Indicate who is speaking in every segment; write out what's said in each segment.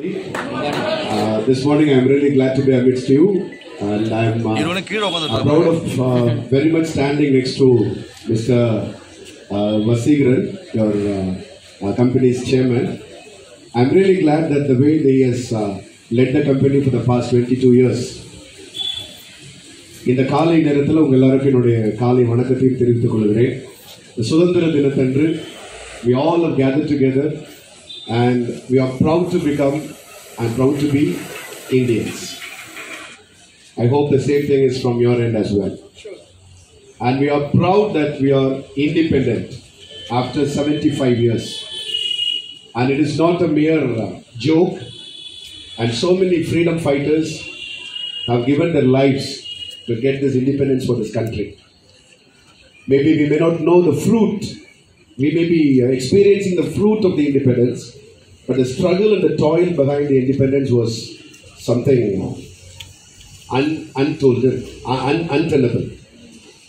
Speaker 1: Uh, this morning, I'm really glad to be amidst you, and I'm uh,
Speaker 2: இவனு கீழே
Speaker 1: uh, proud of uh, very much standing next to Mr. Uh, Vasigran, your uh, uh, company's chairman. I'm really glad that the way he has uh, led the company for the past 22 years. இந்த காலை நேரத்தில் உங்கள் எல்லாருக்கும் என்னுடைய காலை வணக்கத்தையும் தெரிவித்துக் கொள்கிறேன் சுதந்திர தினத்தன்று we all have gathered together and we are proud to become and proud to be Indians. I hope the same thing is from your end as well. And we are proud that we are independent after 75 years. And it is not a mere uh, joke. And so many freedom fighters have given their lives to get this independence for this country. Maybe we may not know the fruit. We may be uh, experiencing the fruit of the independence, but the struggle and the toil behind the independence was something un- untold, uh, un- untenable.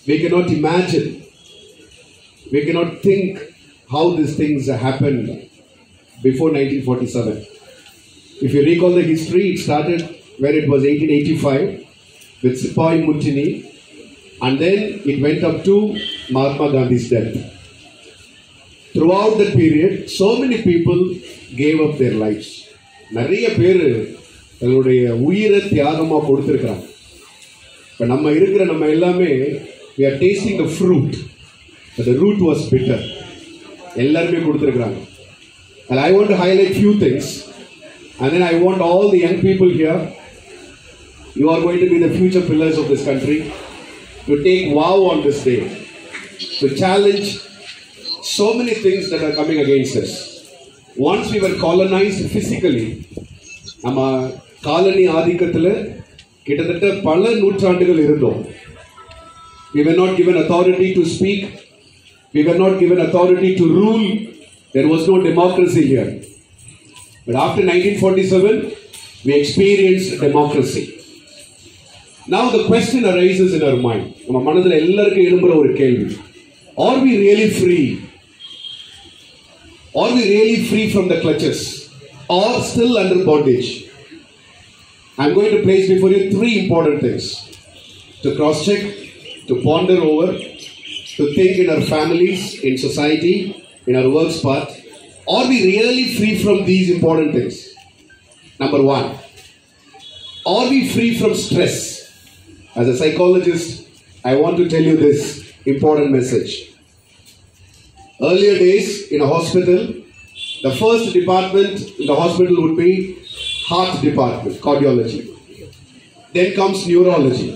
Speaker 1: We cannot imagine, we cannot think how these things happened before 1947. If you recall the history, it started when it was 1885 with Sepoy Mutiny, and then it went up to Mahatma Gandhi's death. Throughout that period, so many people gave up their lives. நிறைய பேர் தங்களுடைய உயிரை தியாகமாக கொடுத்துருக்குறாங்க இப்போ நம்ம இருக்கிற நம்ம எல்லாமே we are tasting the fruit but the root was bitter எல்லாருமே கொடுத்துருக்குறாங்க and I want to highlight few things and then I want all the young people here you are going to be the future pillars of this country to take wow on this day to challenge so many things that are coming against us. Once we were colonized physically, நம்ம colony ஆதிக்கத்தில் கிட்டத்தட்ட பல நூற்றாண்டுகள் இருந்தோம் we were not given authority to speak we were not given authority to rule there was no democracy here but after 1947 we experienced democracy now the question arises in our mind நம்ம மனதில் எல்லாருக்கும் எழும்புற ஒரு கேள்வி are we really free Are we really free from the clutches? Or still under bondage? I'm going to place before you three important things. To cross check to ponder over to think in our families in society in our works part are we really free from these important things? Number one are we free from stress? As a psychologist, I want to tell you this important message. Earlier days in a hospital, the first department in the hospital would be heart department, cardiology. Then comes neurology.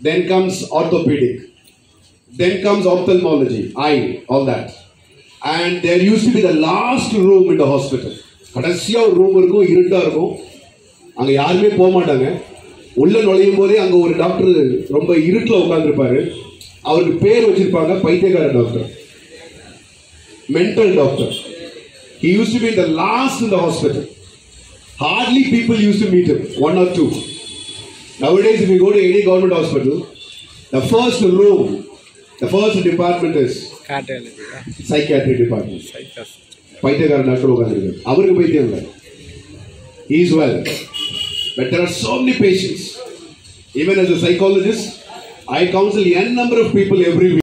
Speaker 1: Then comes orthopedic. Then comes ophthalmology, eye, all that. And there used to be the last room in the hospital. கடைசியாக ஒரு room இருக்கும் இருட்டாக இருக்கும் அங்கே யாருமே போக மாட்டாங்க உள்ள நுழையும் போதே அங்க ஒரு டாக்டர் ரொம்ப இருட்டில் உட்காந்துருப்பாரு அவருக்கு பேர் வச்சிருப்பாங்க பைத்தியக்கார doctor mental doctor he used to be the last in the hospital hardly people used to meet him one or two nowadays if you go to any government hospital the first room the first department is
Speaker 3: cardiology,
Speaker 1: psychiatry department
Speaker 3: psychiatrist.
Speaker 1: பைத்தியக்கார doctor உட்காந்துருக்கு அவருக்கு பைத்தியம் இல்லை he is well but there are so many patients even as a psychologist i counsel n number of people every week